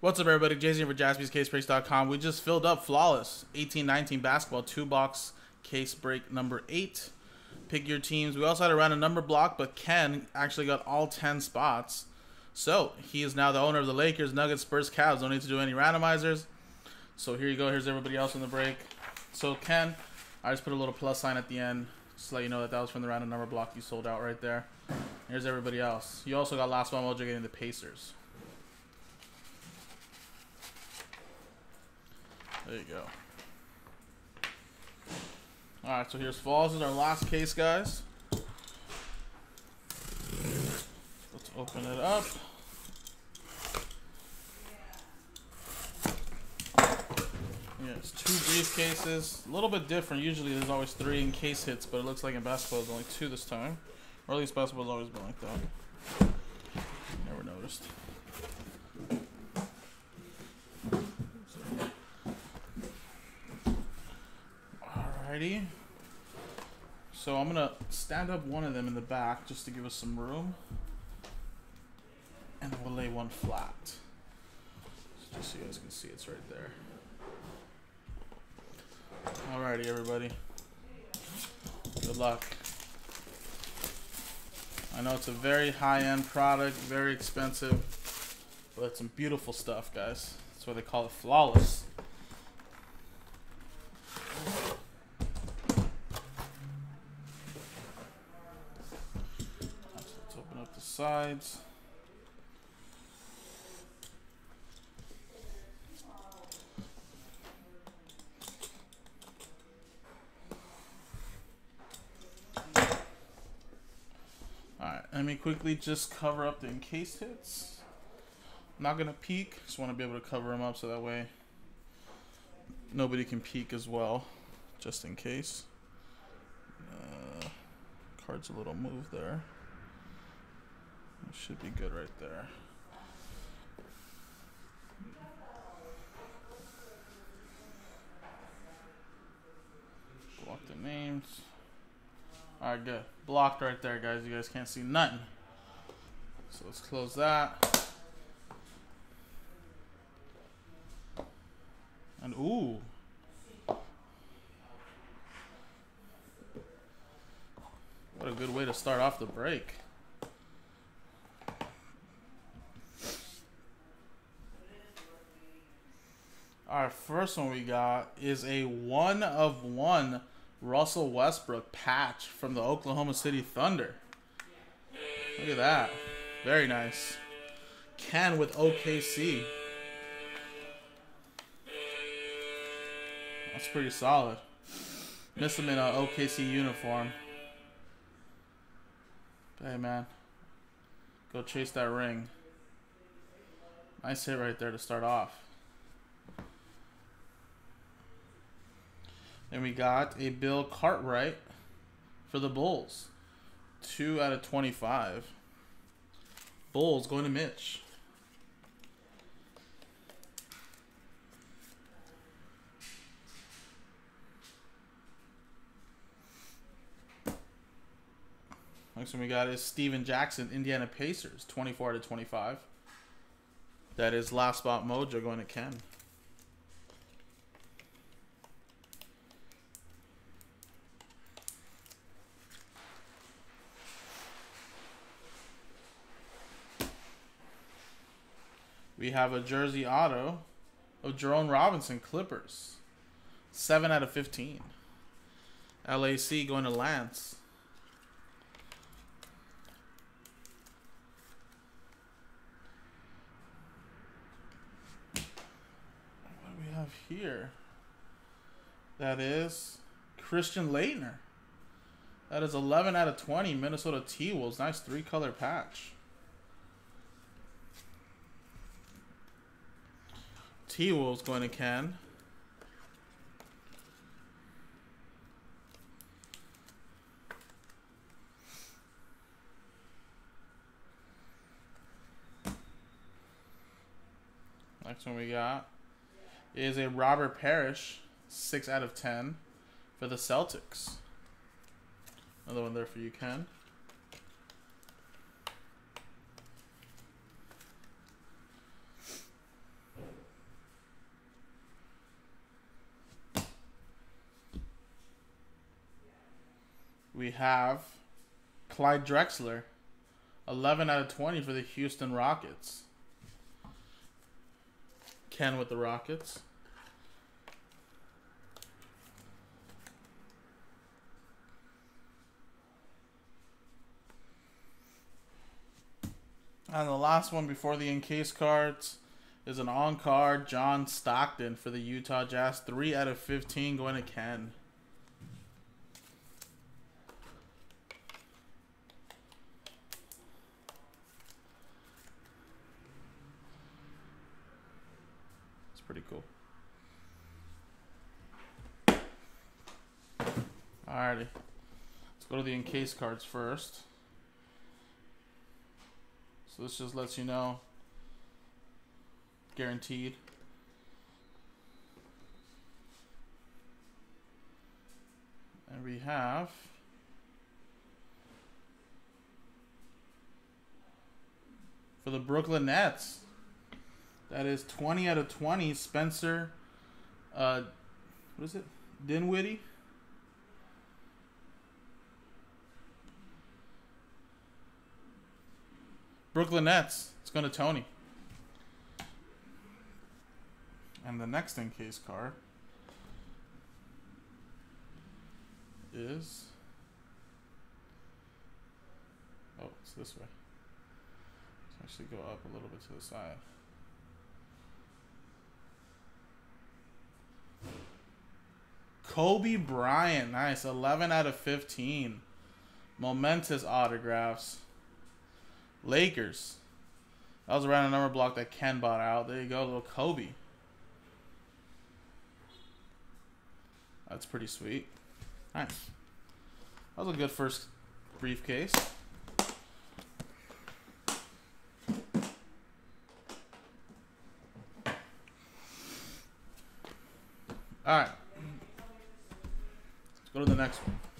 What's up, everybody? Jason for JaspysCaseBreaks.com. We just filled up Flawless 18-19 basketball two box case break number eight. Pick your teams. We also had a number block, but Ken actually got all 10 spots. So he is now the owner of the Lakers, Nuggets, Spurs, Cavs. Don't need to do any randomizers. So here you go. Here's everybody else in the break. So Ken, I just put a little plus sign at the end, just to let you know that that was from the random number block you sold out right there. Here's everybody else. You also got last one mojo getting the Pacers. There you go. Alright, so here's Falls is our last case, guys. Let's open it up. Yeah, it's two briefcases. A little bit different. Usually there's always three in case hits, but it looks like in basketball there's only two this time. Or at least basketball's always been like that. Never noticed. Alrighty. So I'm gonna stand up one of them in the back just to give us some room. And we'll lay one flat. So just so you guys can see it's right there. Alrighty everybody. Good luck. I know it's a very high-end product, very expensive, but it's some beautiful stuff, guys. That's why they call it flawless. Let's open up the sides. Alright, let me quickly just cover up the encased hits. not gonna peek, just want to be able to cover them up so that way nobody can peek as well, just in case. Uh, card's a little move there. Should be good right there. Block the names. Alright, good. Blocked right there, guys. You guys can't see nothing. So let's close that. And ooh. What a good way to start off the break. Our first one we got is a one of one Russell Westbrook patch from the Oklahoma City Thunder. Look at that. Very nice. Ken with OKC. That's pretty solid. Miss him in an OKC uniform. Hey, man. Go chase that ring. Nice hit right there to start off. And we got a Bill Cartwright for the Bulls. Two out of 25. Bulls going to Mitch. Next one we got is Stephen Jackson, Indiana Pacers, 24 out of 25. That is last spot mojo going to Ken. We have a jersey auto of Jerome Robinson Clippers. 7 out of 15. LAC going to Lance. What do we have here? That is Christian Laettner. That is 11 out of 20. Minnesota T-Wolves. Nice three-color patch. T Wolves going to Ken. Next one we got is a Robert Parish, 6 out of 10 for the Celtics. Another one there for you, Ken. We have Clyde Drexler, 11 out of 20 for the Houston Rockets. Ken with the Rockets. And the last one before the encase cards is an on card John Stockton for the Utah Jazz. 3 out of 15 going to Ken. Pretty cool. Alrighty. Let's go to the encase cards first. So this just lets you know guaranteed. And we have for the Brooklyn Nets. That is 20 out of 20. Spencer, uh, what is it? Dinwiddie. Brooklyn Nets. It's going to Tony. And the next in case card is. Oh, it's this way. Let's actually go up a little bit to the side. Kobe Bryant. Nice. 11 out of 15. Momentous autographs. Lakers. That was a number block that Ken bought out. There you go, little Kobe. That's pretty sweet. Nice. That was a good first briefcase. All right. Go to the next one.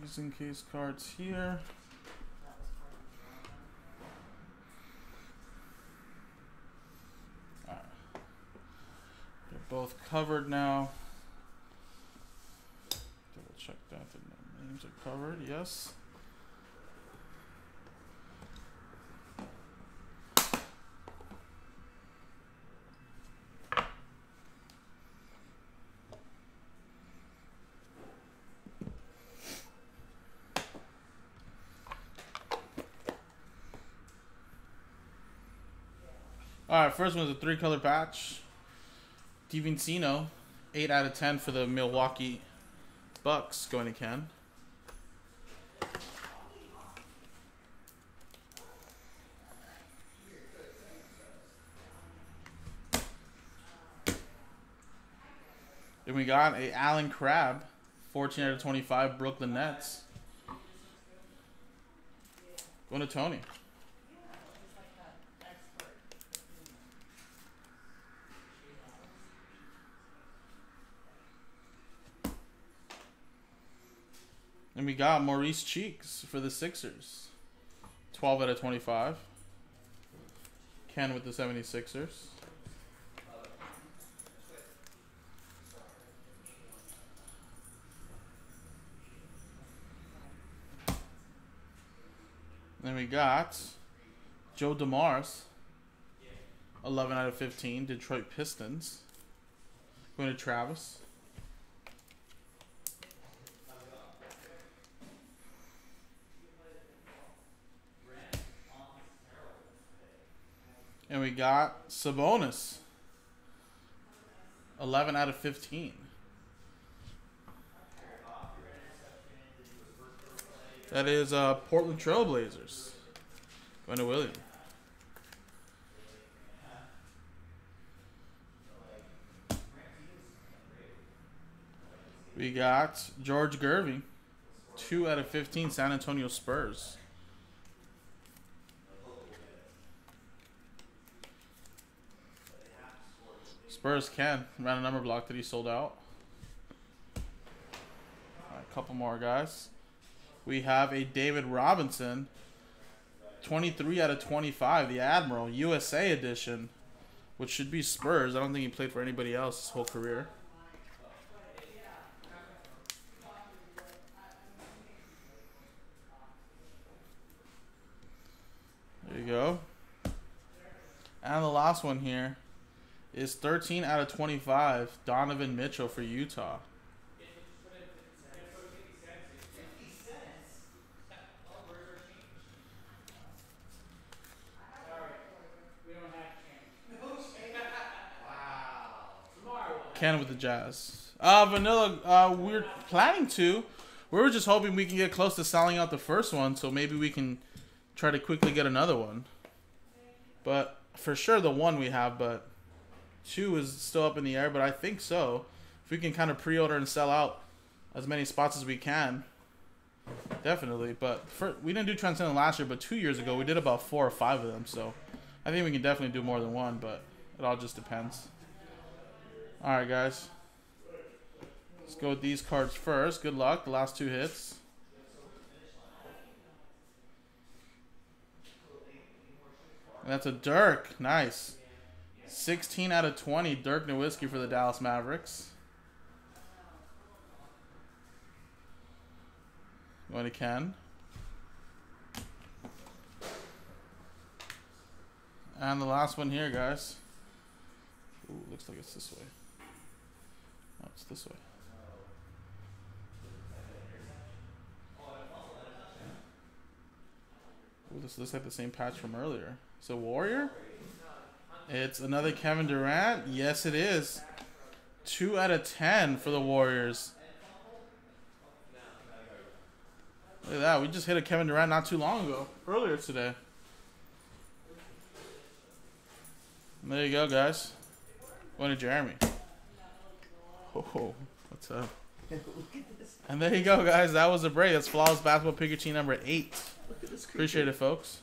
These encase cards here. They're both covered now. Double check that the names are covered, yes. All right, first one's a three color patch. DiVincenzo, 8 out of 10 for the Milwaukee Bucks going to Ken. Then we got a Allen Crabbe, 14 out of 25 Brooklyn Nets. Going to Tony. And we got Maurice Cheeks for the Sixers. 12 out of 25. Ken with the 76ers. Then we got Joe Dumars. 11 out of 15. Detroit Pistons. Going to Travis. And we got Sabonis. 11 out of 15. That is uh, Portland Trailblazers. Going to William. We got George Gervin. 2 out of 15 San Antonio Spurs. Spurs Ken. Ran a number block that he sold out. a couple more guys. We have a David Robinson. 23 out of 25. The Admiral. USA edition. Which should be Spurs. I don't think he played for anybody else his whole career. There you go. And the last one here is 13 out of 25. Donovan Mitchell for Utah. Ken with the Jazz. Uh, Vanilla, uh, we're planning to. We were just hoping we can get close to selling out the first one, so maybe we can try to quickly get another one. But for sure, the one we have, but two is still up in the air. But I think so. If we can kind of pre-order and sell out as many spots as we can, definitely. But for, we didn't do Transcendent last year, but two years ago we did about four or five of them. So I think we can definitely do more than one, but it all just depends. All right, guys. Let's go with these cards first. Good luck. The last two hits. And that's a Dirk. Nice. 16 out of 20. Dirk Nowitzki for the Dallas Mavericks. Going to Ken. And the last one here, guys. Ooh, looks like it's this way. No, it's this way. Ooh, this looks like the same patch from earlier. A Warrior? It's another Kevin Durant. Yes, it is. Two out of ten for the Warriors. Look at that. We just hit a Kevin Durant not too long ago. Earlier today. There you go, guys. Going to Jeremy. Oh, what's up? And there you go, guys. That was a break. That's Flawless Basketball Pikachu number eight. Appreciate it, folks.